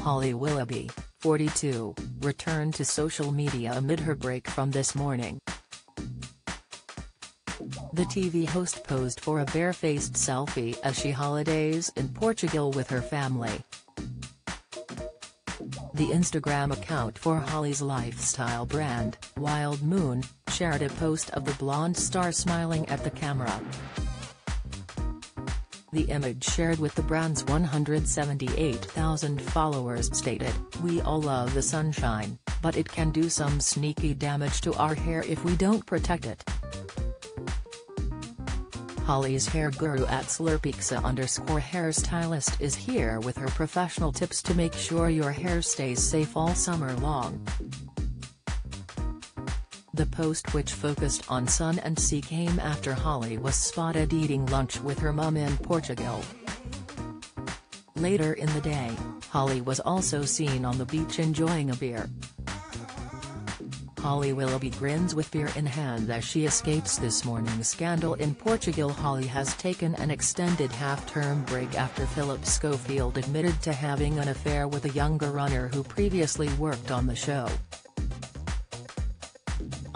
Holly Willoughby, 42, returned to social media amid her break from This Morning. The TV host posed for a barefaced selfie as she holidays in Portugal with her family. The Instagram account for Holly's lifestyle brand, Wylde Moon, shared a post of the blonde star smiling at the camera. The image shared with the brand's 178,000 followers stated, We all love the sunshine, but it can do some sneaky damage to our hair if we don't protect it. Holly's hair guru at slurpexa underscore hairstylist is here with her professional tips to make sure your hair stays safe all summer long. The post which focused on sun and sea came after Holly was spotted eating lunch with her mum in Portugal. Later in the day, Holly was also seen on the beach enjoying a beer. Holly Willoughby grins with beer in hand as she escapes this morning's scandal in Portugal Holly has taken an extended half-term break after Philip Schofield admitted to having an affair with a younger runner who previously worked on the show.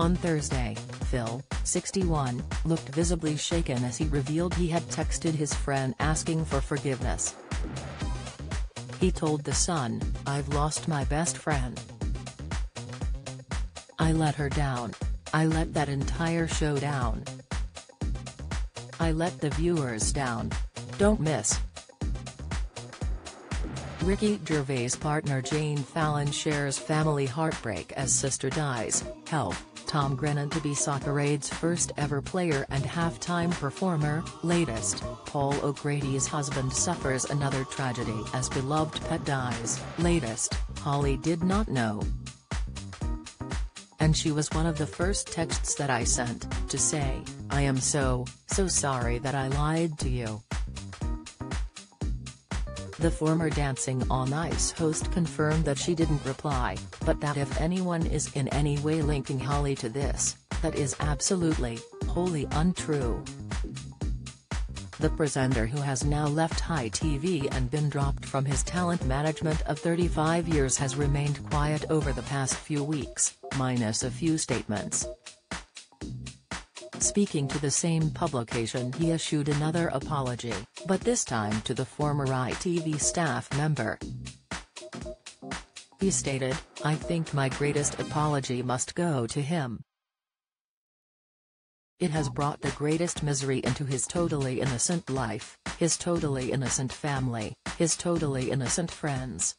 On Thursday, Phil, 61, looked visibly shaken as he revealed he had texted his friend asking for forgiveness. He told The Sun, I've lost my best friend. I let her down. I let that entire show down. I let the viewers down. Don't miss. Ricky Gervais' partner Jane Fallon shares family heartbreak as sister dies, health, Tom Grennan to be Soccer Aid's first ever player and halftime performer, latest, Paul O'Grady's husband suffers another tragedy as beloved pet dies, latest, Holly did not know, and she was one of the first texts that I sent, to say, I am so, so sorry that I lied to you. The former Dancing on Ice host confirmed that she didn't reply, but that if anyone is in any way linking Holly to this, that is absolutely, wholly untrue. The presenter who has now left ITV and been dropped from his talent management of 35 years has remained quiet over the past few weeks, minus a few statements. Speaking to the same publication he issued another apology, but this time to the former ITV staff member. He stated, I think my greatest apology must go to him. It has brought the greatest misery into his totally innocent life, his totally innocent family, his totally innocent friends.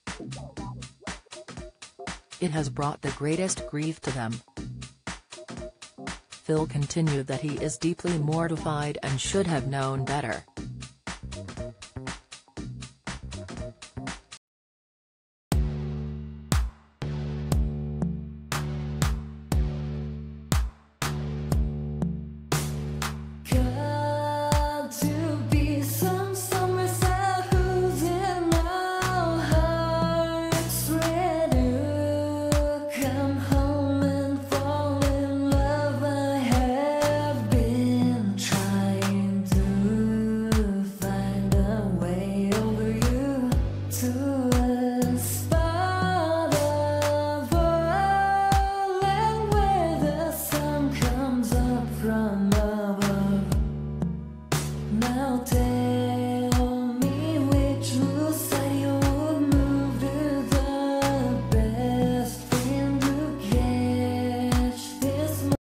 It has brought the greatest grief to them. Phil continued that he is deeply mortified and should have known better.